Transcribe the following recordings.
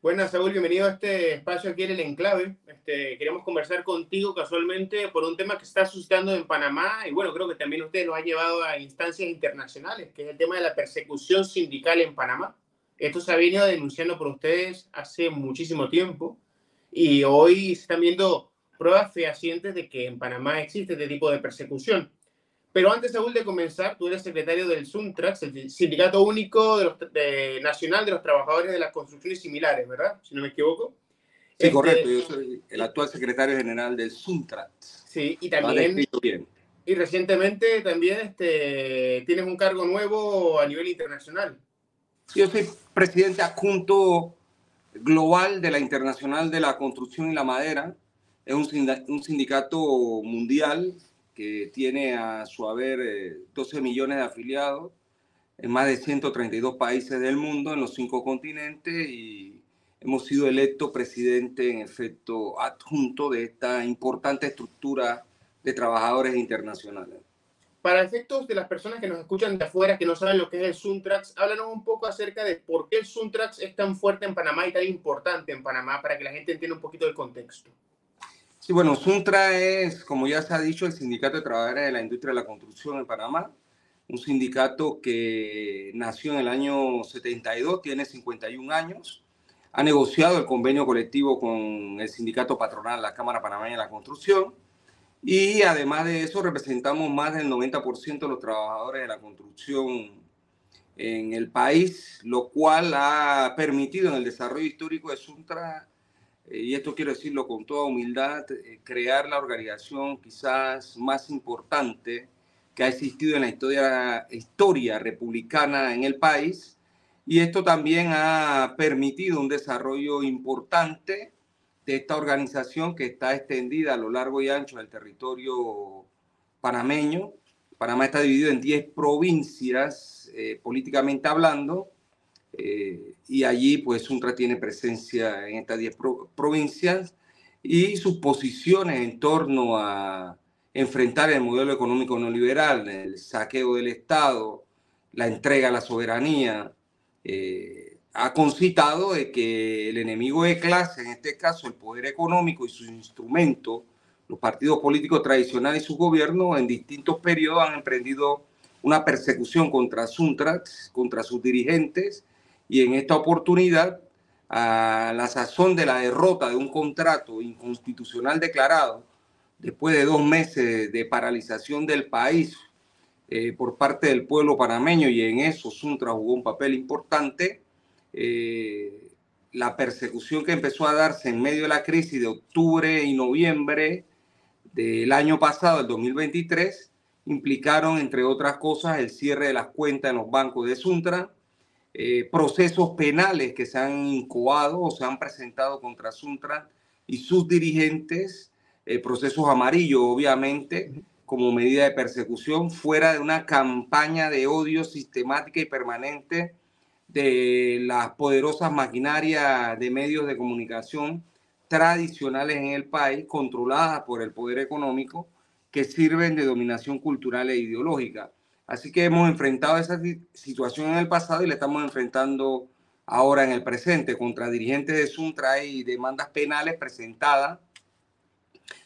Buenas, Saúl, bienvenido a este espacio aquí en el Enclave. Este, queremos conversar contigo casualmente por un tema que está suscitando en Panamá y bueno, creo que también usted lo ha llevado a instancias internacionales, que es el tema de la persecución sindical en Panamá. Esto se ha venido denunciando por ustedes hace muchísimo tiempo y hoy se están viendo pruebas fehacientes de que en Panamá existe este tipo de persecución. Pero antes, Saúl, de comenzar, tú eres secretario del SUNTRAX, el Sindicato Único de Nacional de los Trabajadores de las Construcciones Similares, ¿verdad? Si no me equivoco. Sí, este, correcto. Yo soy el actual secretario general del SUNTRAX. Sí, y también... Y recientemente también este, tienes un cargo nuevo a nivel internacional. Yo soy presidente adjunto global de la Internacional de la Construcción y la Madera. Es un sindicato mundial que tiene a su haber 12 eh, millones de afiliados en más de 132 países del mundo, en los cinco continentes, y hemos sido electo presidente en efecto adjunto de esta importante estructura de trabajadores internacionales. Para efectos de las personas que nos escuchan de afuera, que no saben lo que es el Suntrax, háblanos un poco acerca de por qué el Suntrax es tan fuerte en Panamá y tan importante en Panamá, para que la gente entienda un poquito el contexto. Sí, bueno, Suntra es, como ya se ha dicho, el Sindicato de Trabajadores de la Industria de la Construcción en Panamá, un sindicato que nació en el año 72, tiene 51 años, ha negociado el convenio colectivo con el sindicato patronal, la Cámara Panameña de la Construcción, y además de eso representamos más del 90% de los trabajadores de la construcción en el país, lo cual ha permitido en el desarrollo histórico de Suntra y esto quiero decirlo con toda humildad, eh, crear la organización quizás más importante que ha existido en la historia, historia republicana en el país. Y esto también ha permitido un desarrollo importante de esta organización que está extendida a lo largo y ancho del territorio panameño. Panamá está dividido en 10 provincias, eh, políticamente hablando, eh, y allí pues Suntra tiene presencia en estas 10 provincias y sus posiciones en torno a enfrentar el modelo económico neoliberal, el saqueo del Estado, la entrega a la soberanía, eh, ha concitado de que el enemigo de clase, en este caso el poder económico y sus instrumentos, los partidos políticos tradicionales y su gobierno en distintos periodos han emprendido una persecución contra Suntrax, contra sus dirigentes, y en esta oportunidad, a la sazón de la derrota de un contrato inconstitucional declarado, después de dos meses de paralización del país eh, por parte del pueblo panameño, y en eso Suntra jugó un papel importante, eh, la persecución que empezó a darse en medio de la crisis de octubre y noviembre del año pasado, el 2023, implicaron, entre otras cosas, el cierre de las cuentas en los bancos de Suntra, eh, procesos penales que se han incoado o se han presentado contra Suntra y sus dirigentes, eh, procesos amarillos, obviamente, como medida de persecución, fuera de una campaña de odio sistemática y permanente de las poderosas maquinarias de medios de comunicación tradicionales en el país, controladas por el poder económico, que sirven de dominación cultural e ideológica. Así que hemos enfrentado esa situación en el pasado y la estamos enfrentando ahora en el presente. Contra dirigentes de Suntra y demandas penales presentadas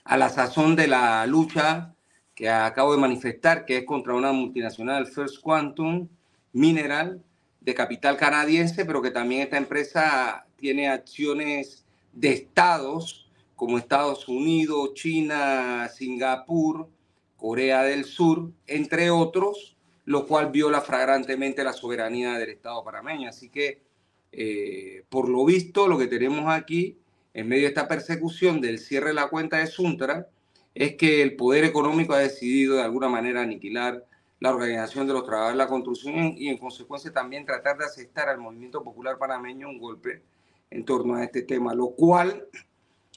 a la sazón de la lucha que acabo de manifestar, que es contra una multinacional First Quantum Mineral de capital canadiense, pero que también esta empresa tiene acciones de estados como Estados Unidos, China, Singapur, Corea del Sur, entre otros, lo cual viola flagrantemente la soberanía del Estado panameño. Así que, eh, por lo visto, lo que tenemos aquí, en medio de esta persecución del cierre de la cuenta de Suntra, es que el poder económico ha decidido de alguna manera aniquilar la organización de los trabajadores de la construcción y en consecuencia también tratar de aceptar al movimiento popular panameño un golpe en torno a este tema, lo cual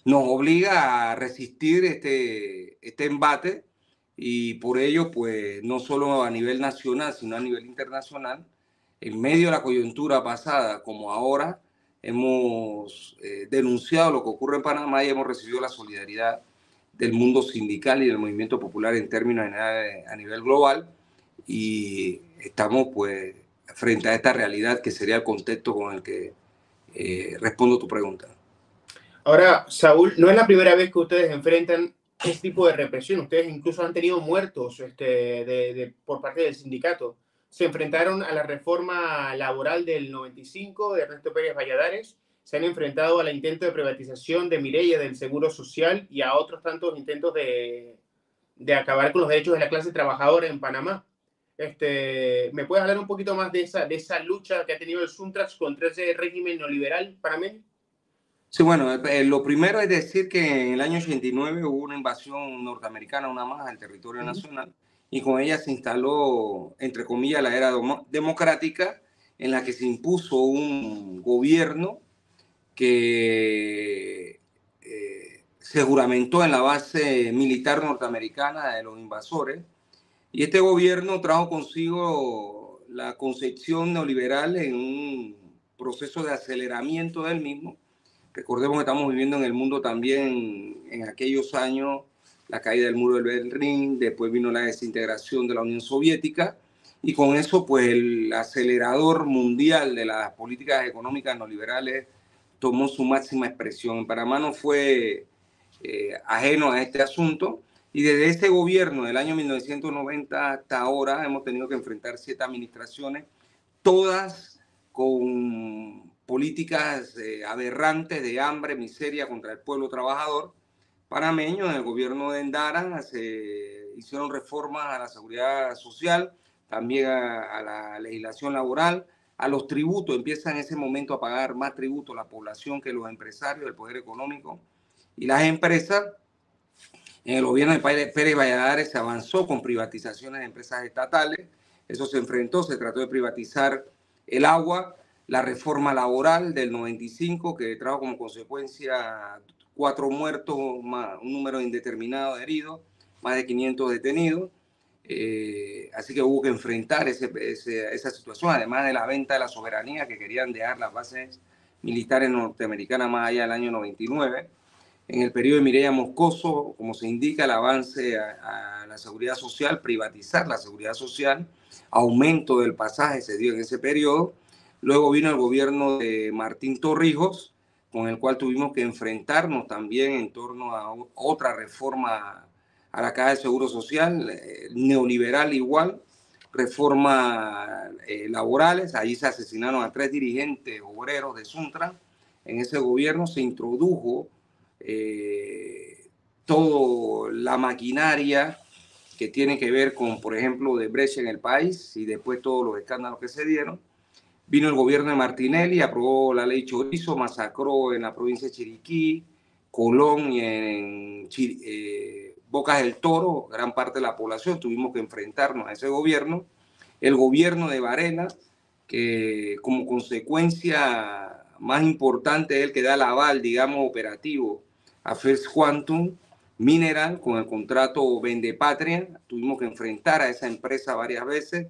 nos obliga a resistir este, este embate y por ello, pues no solo a nivel nacional, sino a nivel internacional, en medio de la coyuntura pasada como ahora, hemos eh, denunciado lo que ocurre en Panamá y hemos recibido la solidaridad del mundo sindical y del movimiento popular en términos a nivel global y estamos pues frente a esta realidad que sería el contexto con el que eh, respondo tu pregunta. Ahora, Saúl, no es la primera vez que ustedes enfrentan este tipo de represión. Ustedes incluso han tenido muertos este, de, por parte del sindicato. Se enfrentaron a la reforma laboral del 95 de Ernesto Pérez Valladares. Se han enfrentado al intento de privatización de Mireya del Seguro Social y a otros tantos intentos de, de acabar con los derechos de la clase trabajadora en Panamá. Este, ¿Me puedes hablar un poquito más de esa, de esa lucha que ha tenido el Suntrax contra ese régimen neoliberal panameño? Sí, bueno, eh, lo primero es decir que en el año 89 hubo una invasión norteamericana, una más, al territorio nacional, y con ella se instaló, entre comillas, la era democrática, en la que se impuso un gobierno que eh, se juramentó en la base militar norteamericana de los invasores, y este gobierno trajo consigo la concepción neoliberal en un proceso de aceleramiento del mismo. Recordemos que estamos viviendo en el mundo también en aquellos años la caída del muro del Berlín, después vino la desintegración de la Unión Soviética y con eso pues el acelerador mundial de las políticas económicas neoliberales tomó su máxima expresión. En Panamá no fue eh, ajeno a este asunto y desde este gobierno del año 1990 hasta ahora hemos tenido que enfrentar siete administraciones, todas con políticas eh, aberrantes de hambre, miseria contra el pueblo trabajador panameño. En el gobierno de Endara se hicieron reformas a la seguridad social, también a, la legislación laboral, a los tributos. Empieza en ese momento a pagar más tributos la población que los empresarios, el poder económico. Y las empresas en el gobierno de Pérez Valladares se avanzó con privatizaciones de empresas estatales. Eso se enfrentó, se trató de privatizar el agua, la reforma laboral del 95, que trajo como consecuencia cuatro muertos, un número indeterminado de heridos, más de 500 detenidos. Eh, así que hubo que enfrentar esa situación, además de la venta de la soberanía que querían dejar las bases militares norteamericanas más allá del año 99 en el periodo de Mireya Moscoso, como se indica, el avance a, la seguridad social, privatizar la seguridad social, aumento del pasaje se dio en ese periodo. Luego vino el gobierno de Martín Torrijos, con el cual tuvimos que enfrentarnos también en torno a otra reforma a la Caja de Seguro Social, eh, neoliberal igual, reformas eh, laborales. Allí se asesinaron a tres dirigentes obreros de Suntra. En ese gobierno se introdujo eh, toda la maquinaria que tiene que ver con, por ejemplo, de brecha en el país y después todos los escándalos que se dieron. Vino el gobierno de Martinelli, aprobó la ley Chorizo, masacró en la provincia de Chiriquí, Colón y en eh, Bocas del Toro, gran parte de la población, tuvimos que enfrentarnos a ese gobierno. El gobierno de Varela, que como consecuencia más importante es el que da el aval, digamos, operativo a First Quantum Mineral con el contrato Vende Patria. Tuvimos que enfrentar a esa empresa varias veces.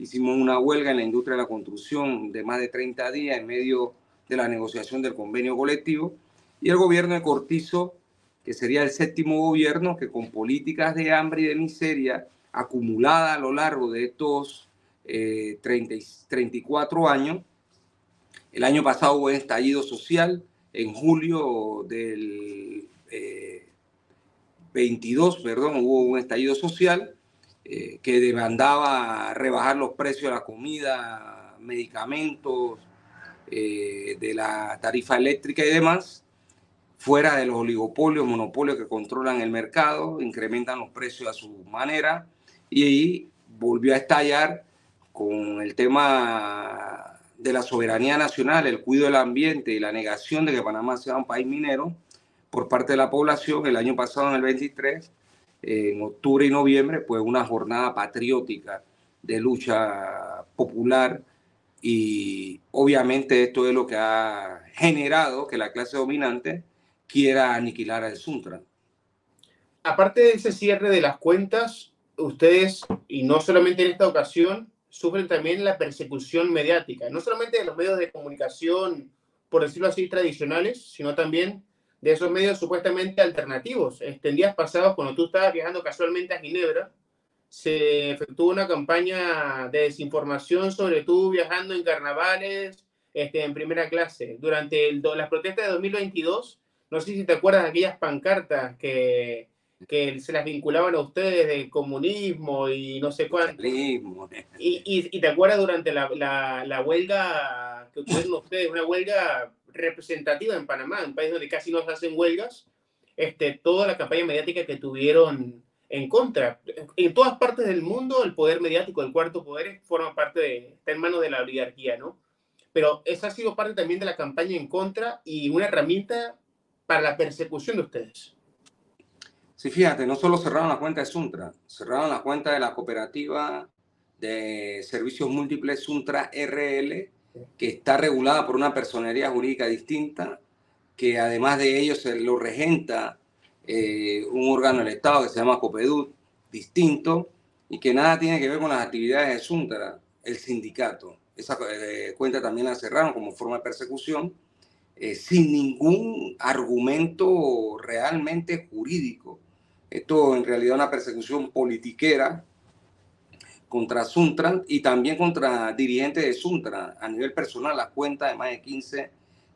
Hicimos una huelga en la industria de la construcción de más de 30 días en medio de la negociación del convenio colectivo. Y el gobierno de Cortizo, que sería el séptimo gobierno que con políticas de hambre y de miseria acumulada a lo largo de estos 30, eh, 34 años, el año pasado hubo un estallido social, en julio del 22, eh, perdón, hubo un estallido social eh, que demandaba rebajar los precios de la comida, medicamentos, eh, de la tarifa eléctrica y demás, fuera de los oligopolios, monopolios que controlan el mercado, incrementan los precios a su manera y volvió a estallar con el tema de la soberanía nacional, el cuidado del ambiente y la negación de que Panamá sea un país minero por parte de la población, el año pasado, en el 23, en octubre y noviembre, pues una jornada patriótica de lucha popular y obviamente esto es lo que ha generado que la clase dominante quiera aniquilar al Suntra. Aparte de ese cierre de las cuentas, ustedes, y no solamente en esta ocasión, sufren también la persecución mediática, no solamente de los medios de comunicación, por decirlo así, tradicionales, sino también de esos medios supuestamente alternativos. Este, en días pasados, cuando tú estabas viajando casualmente a Ginebra, se efectuó una campaña de desinformación sobre tú viajando en carnavales, este, en primera clase. Durante el, las protestas de 2022, no sé si te acuerdas de aquellas pancartas que, que se las vinculaban a ustedes de comunismo y no sé cuánto. Y, y, y, te acuerdas durante la, la, la, huelga que tuvieron ustedes, una huelga representativa en Panamá, un país donde casi no se hacen huelgas, este, toda la campaña mediática que tuvieron en contra. En todas partes del mundo el poder mediático, el cuarto poder, forma parte de, está en manos de la oligarquía, ¿no? Pero esa ha sido parte también de la campaña en contra y una herramienta para la persecución de ustedes. Sí, fíjate, no solo cerraron la cuenta de Suntra, cerraron la cuenta de la cooperativa de servicios múltiples Suntra RL, que está regulada por una personería jurídica distinta, que además de ello se lo regenta eh, un órgano del Estado que se llama COPEDUT, distinto, y que nada tiene que ver con las actividades de Suntra, el sindicato. Esa eh, cuenta también la cerraron como forma de persecución, eh, sin ningún argumento realmente jurídico. Esto en realidad es una persecución politiquera contra Suntra y también contra dirigentes de Suntra. A nivel personal, las cuentas de más de 15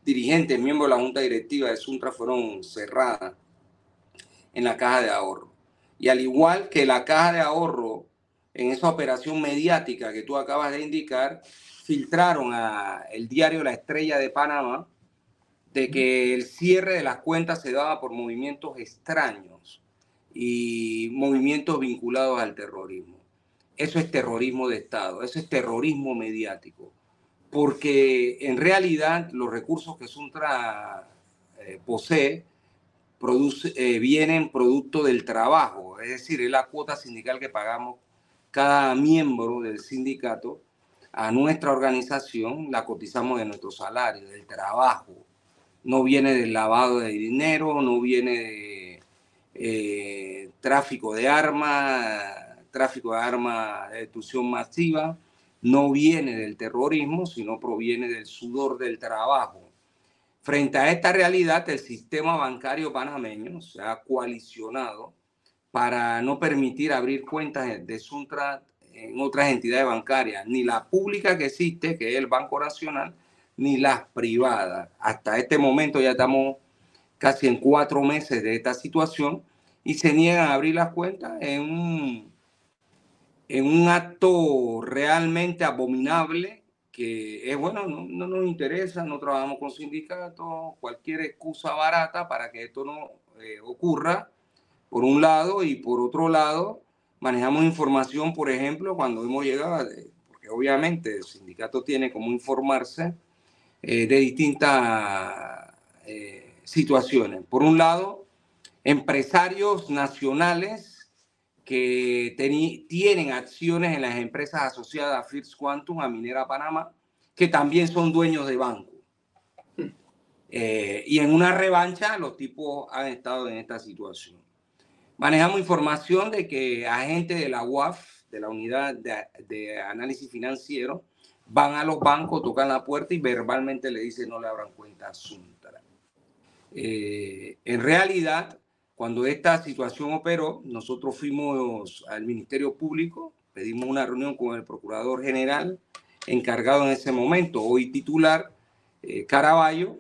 dirigentes, miembros de la junta directiva de Suntra fueron cerradas en la caja de ahorro. Y al igual que la caja de ahorro, en esa operación mediática que tú acabas de indicar, filtraron a el diario La Estrella de Panamá de que el cierre de las cuentas se daba por movimientos extraños y movimientos vinculados al terrorismo. Eso es terrorismo de Estado, eso es terrorismo mediático, porque en realidad los recursos que Suntra eh, posee eh, vienen producto del trabajo, es decir, es la cuota sindical que pagamos cada miembro del sindicato a nuestra organización, la cotizamos de nuestro salario, del trabajo. No viene del lavado de dinero, no viene de eh, tráfico de armas, tráfico de armas de destrucción masiva, no viene del terrorismo, sino proviene del sudor del trabajo. Frente a esta realidad, el sistema bancario panameño se ha coalicionado para no permitir abrir cuentas de Suntra en otras entidades bancarias, ni la pública que existe, que es el Banco Nacional, ni las privadas. Hasta este momento ya estamos casi en cuatro meses de esta situación y se niegan a abrir las cuentas en un, en un acto realmente abominable que es bueno, no, no, nos interesa, no trabajamos con sindicatos, cualquier excusa barata para que esto no eh, ocurra, por un lado, y por otro lado, manejamos información, por ejemplo, cuando hemos llegado, porque obviamente el sindicato tiene como informarse eh, de distintas eh, situaciones. Por un lado, empresarios nacionales que tienen acciones en las empresas asociadas a First Quantum, a Minera Panamá, que también son dueños de banco. Eh, y en una revancha los tipos han estado en esta situación. Manejamos información de que agentes de la UAF, de la Unidad de, de Análisis Financiero, van a los bancos, tocan la puerta y verbalmente le dicen no le abran cuenta a Suntra. Eh, en realidad, cuando esta situación operó, nosotros fuimos al Ministerio Público, pedimos una reunión con el Procurador General encargado en ese momento, hoy titular, eh, Caraballo,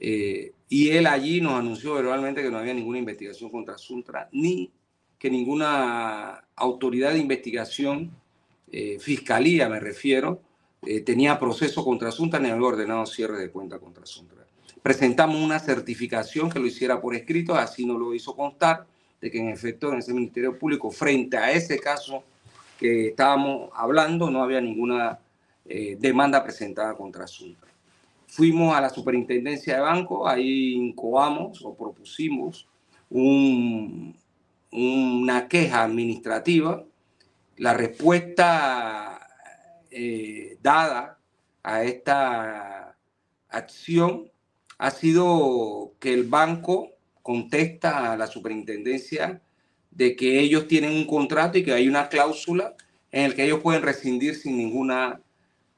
eh, y él allí nos anunció verbalmente que no había ninguna investigación contra Suntra, ni que ninguna autoridad de investigación, fiscalía me refiero, eh, tenía proceso contra Suntra ni había ordenado cierre de cuenta contra Suntra. Presentamos una certificación que lo hiciera por escrito, así nos lo hizo constar, de que en efecto en ese Ministerio Público, frente a ese caso que estábamos hablando, no había ninguna eh, demanda presentada contra Suntra. Fuimos a la superintendencia de banco, ahí incoamos o propusimos un, una queja administrativa. La respuesta eh, dada a esta acción ha sido que el banco contesta a la superintendencia de que ellos tienen un contrato y que hay una cláusula en el que ellos pueden rescindir sin ninguna,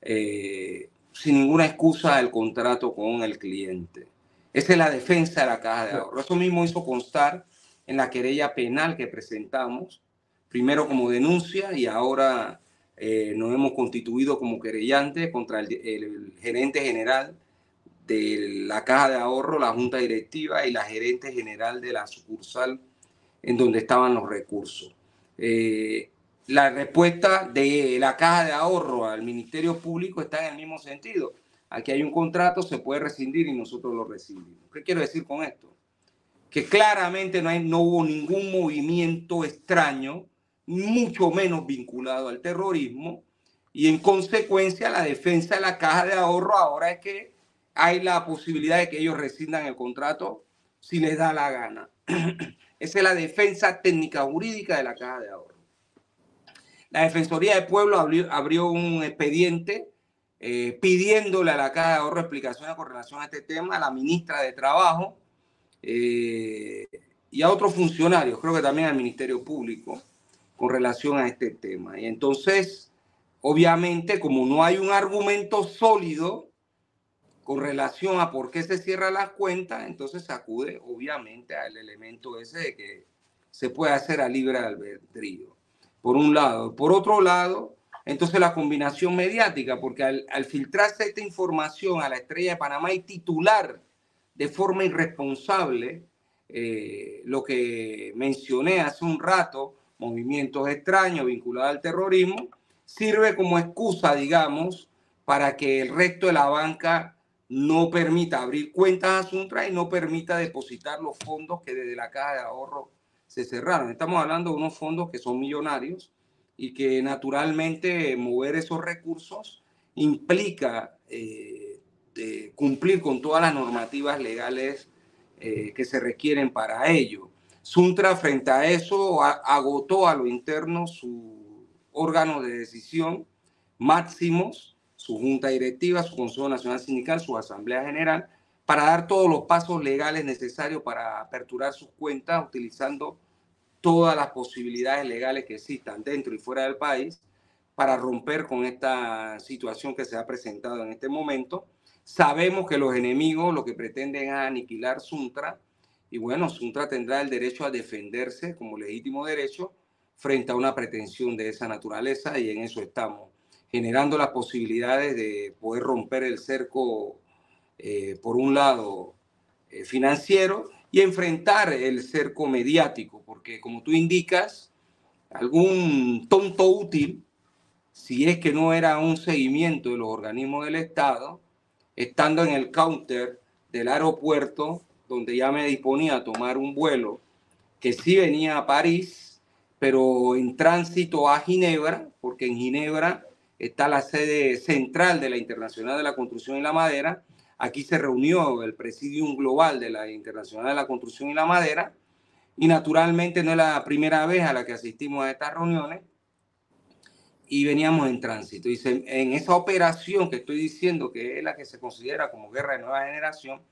eh, sin ninguna excusa el contrato con el cliente. Esa es la defensa de la caja de ahorro. Eso mismo hizo constar en la querella penal que presentamos, primero como denuncia y ahora eh, nos hemos constituido como querellantes contra el, gerente general de la Caja de Ahorro, la Junta Directiva y la gerente general de la sucursal en donde estaban los recursos. Eh, la respuesta de la Caja de Ahorro al Ministerio Público está en el mismo sentido. Aquí hay un contrato, se puede rescindir y nosotros lo rescindimos. ¿Qué quiero decir con esto? Que claramente no, hay, no hubo ningún movimiento extraño mucho menos vinculado al terrorismo y en consecuencia la defensa de la caja de ahorro ahora es que hay la posibilidad de que ellos rescindan el contrato si les da la gana. Esa es la defensa técnica jurídica de la caja de ahorro. La Defensoría del Pueblo abrió, un expediente eh, pidiéndole a la caja de ahorro explicaciones con relación a este tema, a la ministra de Trabajo eh, y a otros funcionarios, creo que también al Ministerio Público con relación a este tema. Y entonces, obviamente, como no hay un argumento sólido con relación a por qué se cierran las cuentas, entonces se acude, obviamente, al elemento ese de que se puede hacer a libre albedrío, por un lado. Por otro lado, entonces la combinación mediática, porque al, filtrarse esta información a la estrella de Panamá y titular de forma irresponsable, eh, lo que mencioné hace un rato, movimientos extraños vinculados al terrorismo, sirve como excusa, digamos, para que el resto de la banca no permita abrir cuentas a Suntra y no permita depositar los fondos que desde la caja de ahorro se cerraron. Estamos hablando de unos fondos que son millonarios y que naturalmente mover esos recursos implica eh, cumplir con todas las normativas legales eh, que se requieren para ello. Suntra frente a eso agotó a lo interno su órgano de decisión máximos, su junta directiva, su Consejo Nacional Sindical, su Asamblea General, para dar todos los pasos legales necesarios para aperturar sus cuentas utilizando todas las posibilidades legales que existan dentro y fuera del país para romper con esta situación que se ha presentado en este momento. Sabemos que los enemigos lo que pretenden es aniquilar Suntra y bueno, Suntra tendrá el derecho a defenderse como legítimo derecho frente a una pretensión de esa naturaleza y en eso estamos, generando las posibilidades de poder romper el cerco, eh, por un lado, eh, financiero y enfrentar el cerco mediático, porque como tú indicas, algún tonto útil, si es que no era un seguimiento de los organismos del Estado, estando en el counter del aeropuerto, donde ya me disponía a tomar un vuelo que sí venía a París, pero en tránsito a Ginebra, porque en Ginebra está la sede central de la Internacional de la Construcción y la Madera. Aquí se reunió el Presidium Global de la Internacional de la Construcción y la Madera. Y naturalmente no es la primera vez a la que asistimos a estas reuniones. Y veníamos en tránsito. Y en esa operación que estoy diciendo, que es la que se considera como guerra de nueva generación,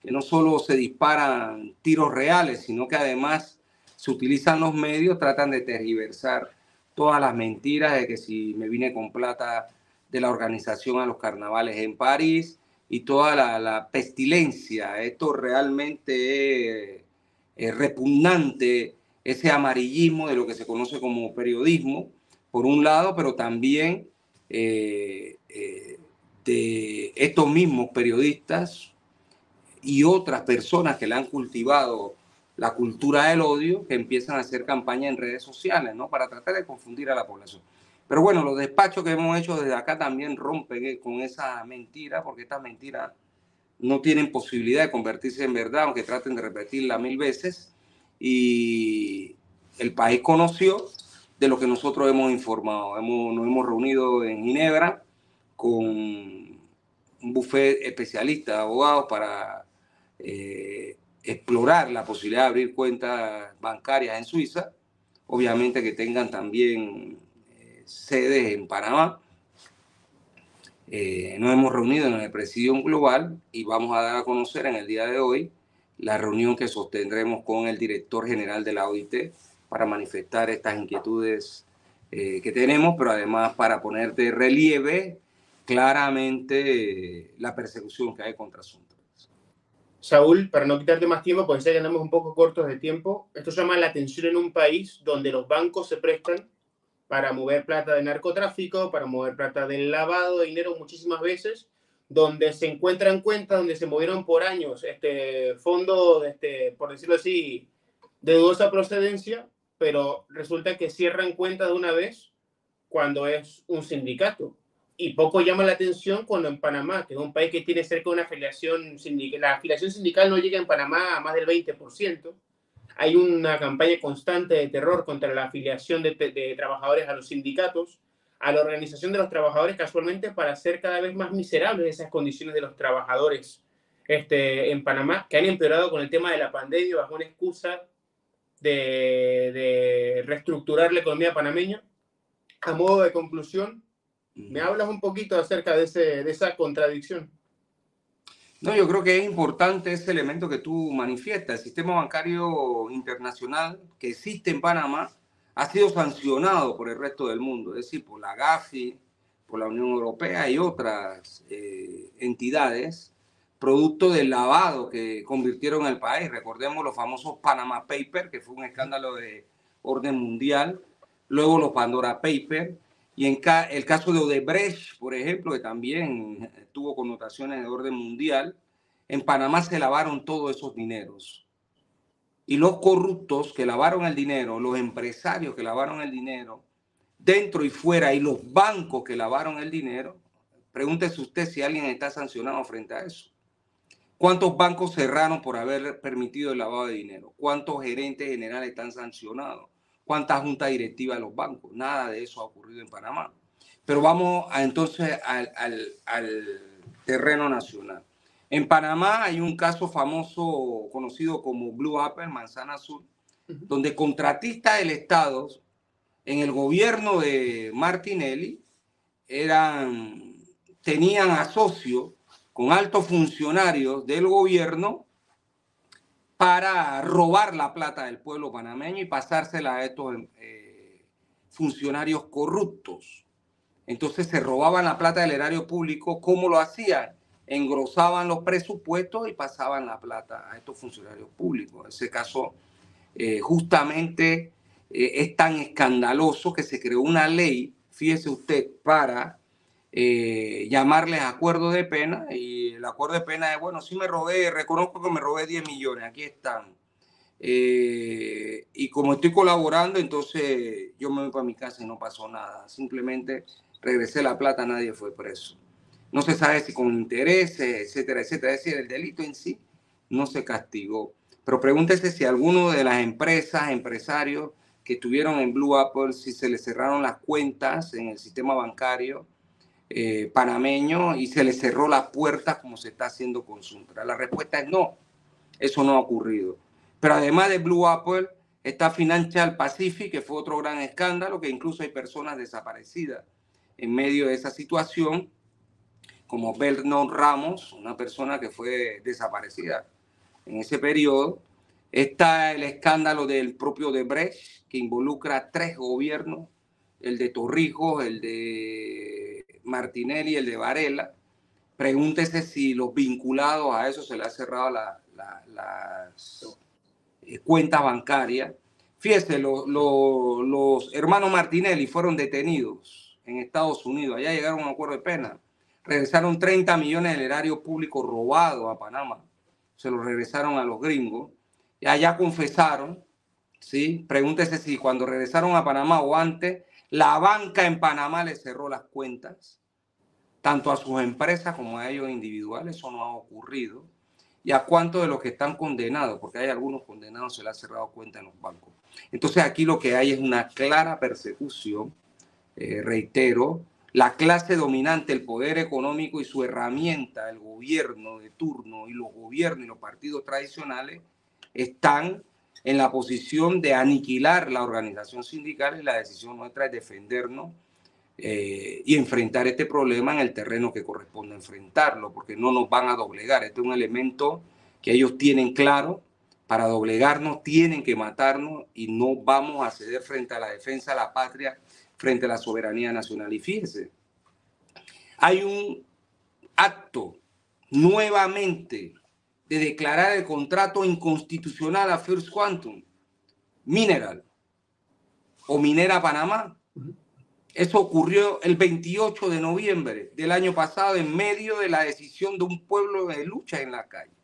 que no solo se disparan tiros reales, sino que además se utilizan los medios, tratan de tergiversar todas las mentiras de que si me vine con plata de la organización a los carnavales en París y toda la, pestilencia. Esto realmente es, repugnante, ese amarillismo de lo que se conoce como periodismo, por un lado, pero también eh, eh, de estos mismos periodistas y otras personas que le han cultivado la cultura del odio que empiezan a hacer campaña en redes sociales, ¿no? Para tratar de confundir a la población. Pero bueno, los despachos que hemos hecho desde acá también rompen eh, con esa mentira, porque estas mentiras no tienen posibilidad de convertirse en verdad, aunque traten de repetirla mil veces. Y el país conoció de lo que nosotros hemos informado. Hemos, nos hemos reunido en Ginebra con un buffet especialista abogados para eh, explorar la posibilidad de abrir cuentas bancarias en Suiza, obviamente que tengan también eh, sedes en Panamá. Eh, nos hemos reunido en el Presidium Global y vamos a dar a conocer en el día de hoy la reunión que sostendremos con el director general de la OIT para manifestar estas inquietudes que tenemos, pero además para poner de relieve claramente la persecución que hay contra Asunto. Saúl, para no quitarte más tiempo, pues ya andamos un poco cortos de tiempo, esto llama la atención en un país donde los bancos se prestan para mover plata de narcotráfico, para mover plata del lavado de dinero muchísimas veces, donde se encuentran cuentas donde se movieron por años este, fondos, este, por decirlo así, de dudosa procedencia, pero resulta que cierran cuenta de una vez cuando es un sindicato. Y poco llama la atención cuando en Panamá, que es un país que tiene cerca de una afiliación sindical, la afiliación sindical no llega en Panamá a más del 20%, hay una campaña constante de terror contra la afiliación de, trabajadores a los sindicatos, a la organización de los trabajadores casualmente para hacer cada vez más miserables esas condiciones de los trabajadores este, en Panamá, que han empeorado con el tema de la pandemia bajo una excusa de, reestructurar la economía panameña. A modo de conclusión, ¿me hablas un poquito acerca de, ese, de esa contradicción? No, yo creo que es importante ese elemento que tú manifiestas. El sistema bancario internacional que existe en Panamá ha sido sancionado por el resto del mundo, es decir, por la GAFI, por la Unión Europea y otras eh, entidades, producto del lavado que convirtieron el país. Recordemos los famosos Panama Papers, que fue un escándalo de orden mundial, luego los Pandora Papers, y en el caso de Odebrecht, por ejemplo, que también tuvo connotaciones de orden mundial, en Panamá se lavaron todos esos dineros. Y los corruptos que lavaron el dinero, los empresarios que lavaron el dinero, dentro y fuera, y los bancos que lavaron el dinero, pregúntese usted si alguien está sancionado frente a eso. ¿Cuántos bancos cerraron por haber permitido el lavado de dinero? ¿Cuántos gerentes generales están sancionados? Cuántas juntas directivas de los bancos. Nada de eso ha ocurrido en Panamá. Pero vamos a, entonces al, terreno nacional. En Panamá hay un caso famoso conocido como Blue Apple, Manzana Azul, donde contratistas del Estado en el gobierno de Martinelli eran, tenían asocios con altos funcionarios del gobierno para robar la plata del pueblo panameño y pasársela a estos eh, funcionarios corruptos. Entonces se robaban la plata del erario público. ¿Cómo lo hacían? Engrosaban los presupuestos y pasaban la plata a estos funcionarios públicos. En ese caso, eh, justamente eh, es tan escandaloso que se creó una ley, fíjese usted, para eh, llamarles acuerdo de pena y el acuerdo de pena es, bueno, si me robé, reconozco que me robé 10 millones, aquí están. Eh, y como estoy colaborando, entonces yo me voy para mi casa y no pasó nada. Simplemente regresé la plata, nadie fue preso. No se sabe si con intereses, etcétera, etcétera. Es decir, el delito en sí no se castigó. Pero pregúntese si alguno de las empresas, empresarios que estuvieron en Blue Apple, si se les cerraron las cuentas en el sistema bancario, eh, panameño y se le cerró la puerta como se está haciendo con Suntra. La respuesta es no, eso no ha ocurrido. Pero además de Blue Apple, está Financial Pacific, que fue otro gran escándalo, que incluso hay personas desaparecidas en medio de esa situación, como Bernard Ramos, una persona que fue desaparecida en ese periodo. Está el escándalo del propio Debrecht, que involucra tres gobiernos, el de Torrijos, el de Martinelli, el de Varela, pregúntese si los vinculados a eso se le ha cerrado las eh, cuentas bancarias. Fíjese, los hermanos Martinelli fueron detenidos en Estados Unidos, allá llegaron a un acuerdo de pena, regresaron 30 millones del erario público robado a Panamá, se lo regresaron a los gringos, y allá confesaron, ¿sí? Pregúntese si cuando regresaron a Panamá o antes la banca en Panamá le cerró las cuentas, tanto a sus empresas como a ellos individuales. Eso no ha ocurrido. ¿Y a cuántos de los que están condenados? Porque hay algunos condenados, se les ha cerrado cuenta en los bancos. Entonces aquí lo que hay es una clara persecución, eh, reitero, la clase dominante, el poder económico y su herramienta, el gobierno de turno y los gobiernos y los partidos tradicionales están en la posición de aniquilar la organización sindical y la decisión nuestra es defendernos eh, y enfrentar este problema en el terreno que corresponde enfrentarlo, porque no nos van a doblegar. Este es un elemento que ellos tienen claro. Para doblegarnos tienen que matarnos y no vamos a ceder frente a la defensa de la patria, frente a la soberanía nacional. Y fíjense, hay un acto nuevamente de declarar el contrato inconstitucional a First Quantum Mineral o Minera Panamá, Eso ocurrió el 28 de noviembre del año pasado en medio de la decisión de un pueblo de lucha en la calle.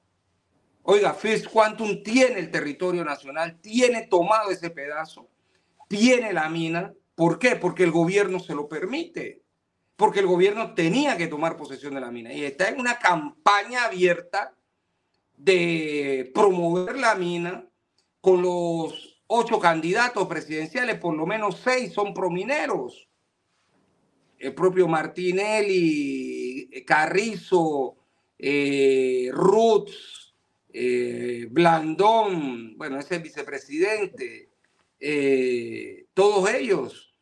Oiga, First Quantum tiene el territorio nacional, tiene tomado ese pedazo, tiene la mina. ¿Por qué? Porque el gobierno se lo permite. Porque el gobierno tenía que tomar posesión de la mina. Y está en una campaña abierta de promover la mina con los ocho candidatos presidenciales, por lo menos seis son promineros el propio Martinelli, Carrizo, eh, Roots, eh, Blandón, bueno, ese vicepresidente, eh, todos ellos,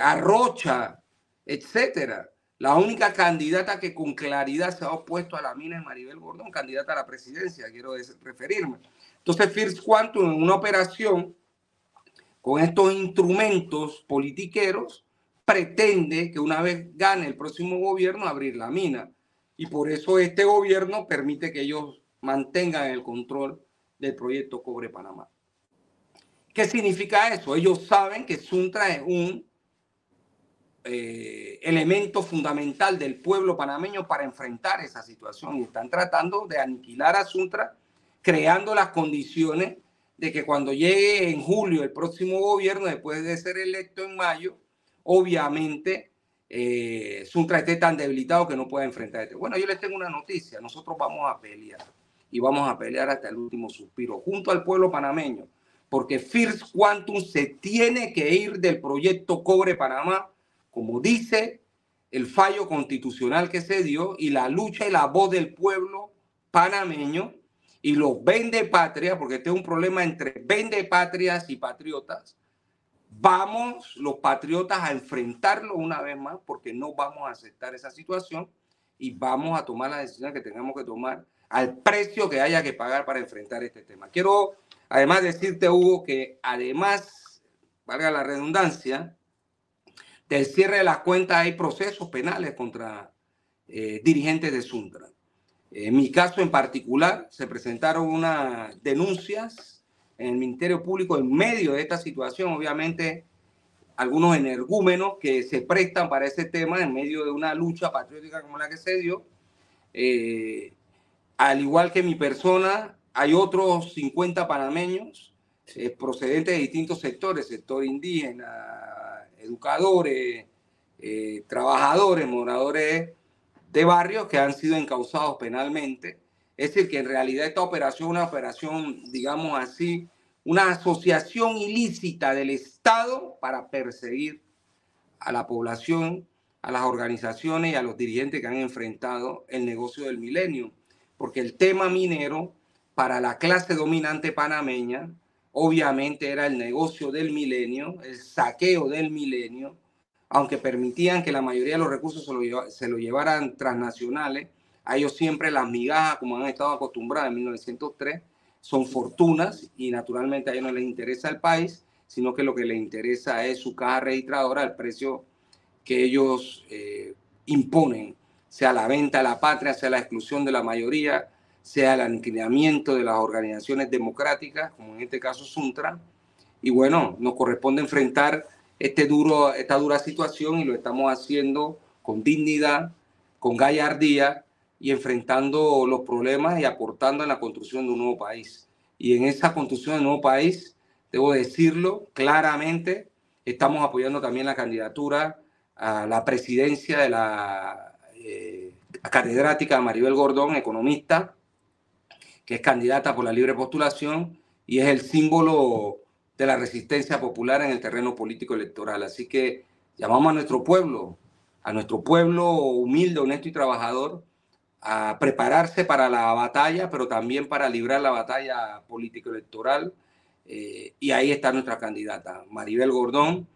Arrocha, etcétera. La única candidata que con claridad se ha opuesto a la mina es Maribel Gordón, candidata a la presidencia, quiero referirme. Entonces, First Quantum, en una operación con estos instrumentos politiqueros, pretende que una vez gane el próximo gobierno abrir la mina. Y por eso este gobierno permite que ellos mantengan el control del proyecto Cobre Panamá. ¿Qué significa eso? Ellos saben que Suntra es un eh, elemento fundamental del pueblo panameño para enfrentar esa situación y están tratando de aniquilar a Suntra, creando las condiciones de que cuando llegue en julio el próximo gobierno, después de ser electo en mayo, obviamente eh, Suntra esté tan debilitado que no pueda enfrentar este. Bueno, yo les tengo una noticia, nosotros vamos a pelear y vamos a pelear hasta el último suspiro, junto al pueblo panameño, porque First Quantum se tiene que ir del proyecto Cobre Panamá, como dice el fallo constitucional que se dio y la lucha y la voz del pueblo panameño y los vende patria, porque este es un problema entre vende patrias y patriotas, Vamos los patriotas a enfrentarlo una vez más porque no vamos a aceptar esa situación y vamos a tomar la decisión que tengamos que tomar al precio que haya que pagar para enfrentar este tema. Quiero además decirte, Hugo, que además, valga la redundancia, del cierre de las cuentas hay procesos penales contra eh, dirigentes de Sundra. En mi caso en particular, se presentaron unas denuncias en el Ministerio Público en medio de esta situación, obviamente algunos energúmenos que se prestan para ese tema en medio de una lucha patriótica como la que se dio. Eh, al igual que mi persona, hay otros 50 panameños eh, procedentes de distintos sectores, sector indígena, educadores, eh, trabajadores, moradores de barrios que han sido encausados penalmente. Es decir, que en realidad esta operación es una operación, digamos así, una asociación ilícita del Estado para perseguir a la población, a las organizaciones y a los dirigentes que han enfrentado el negocio del milenio. Porque el tema minero para la clase dominante panameña obviamente era el negocio del milenio, el saqueo del milenio, aunque permitían que la mayoría de los recursos se lo, se lo llevaran transnacionales, a ellos siempre las migajas, como han estado acostumbrados en 1903, son fortunas y naturalmente a ellos no les interesa el país, sino que lo que les interesa es su caja registradora, el precio que ellos eh, imponen, sea la venta a la patria, sea la exclusión de la mayoría, sea el aniquilamiento de las organizaciones democráticas, como en este caso Suntra. Y bueno, nos corresponde enfrentar este duro, esta dura situación y lo estamos haciendo con dignidad, con gallardía y enfrentando los problemas y aportando en la construcción de un nuevo país. Y en esa construcción de un nuevo país, debo decirlo claramente, estamos apoyando también la candidatura a la presidencia de la eh, catedrática Maribel Gordón, economista, que es candidata por la libre postulación y es el símbolo de la resistencia popular en el terreno político electoral. Así que llamamos a nuestro pueblo, a nuestro pueblo humilde, honesto y trabajador, a prepararse para la batalla, pero también para librar la batalla político-electoral. Eh, y ahí está nuestra candidata, Maribel Gordón,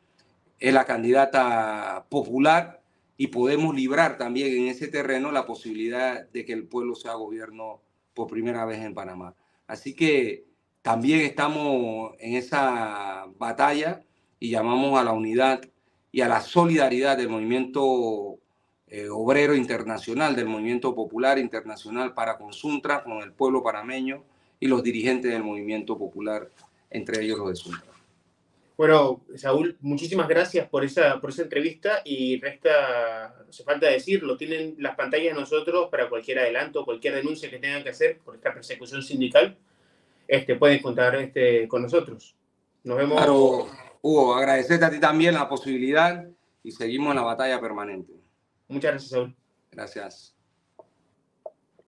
es la candidata popular y podemos librar también en ese terreno la posibilidad de que el pueblo sea gobierno por primera vez en Panamá. Así que también estamos en esa batalla y llamamos a la unidad y a la solidaridad del movimiento eh, obrero internacional del movimiento popular internacional para Consuntra, con el pueblo panameño y los dirigentes del movimiento popular, entre ellos los de Suntra. Bueno, Saúl, muchísimas gracias por esa, por esa entrevista y resta, no hace falta decirlo, tienen las pantallas de nosotros para cualquier adelanto, cualquier denuncia que tengan que hacer por esta persecución sindical, este, pueden contar este, con nosotros. Nos vemos. Claro, Hugo, agradecerte a ti también la posibilidad y seguimos en la batalla permanente. Muchas gracias, Saúl. Gracias.